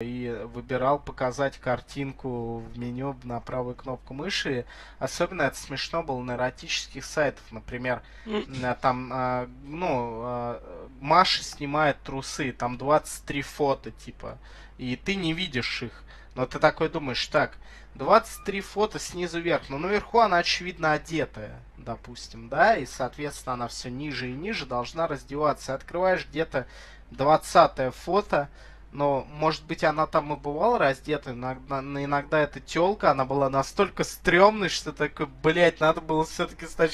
и выбирал показать картинку в меню на правую кнопку мыши. Особенно это смешно было на эротических сайтах. Например, э, там, э, ну, э, Маша снимает трусы, там 23 фото, типа, и ты не видишь их. Но ты такой думаешь, так, 23 фото снизу вверх, но наверху она, очевидно, одетая, допустим, да, и, соответственно, она все ниже и ниже должна раздеваться. Открываешь где-то 20 фото, но, может быть, она там и бывала раздета. Иногда, иногда эта телка, она была настолько стрёмной, что такой, блять, надо было все-таки сначала